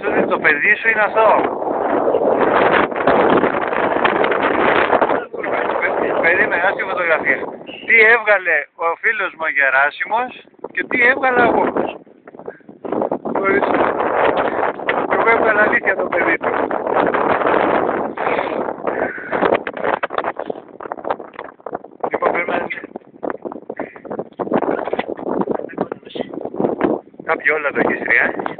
το παιδί σου είναι αυτό. Περίμενε, άσε φωτογραφία. Τι έβγαλε ο φίλος μου ο Γεράσιμος και τι έβγαλα εγώ. Εγώ έβγαλα αλήθεια το παιδί του. Λοιπόν. Κάποιοι όλα το έχεις.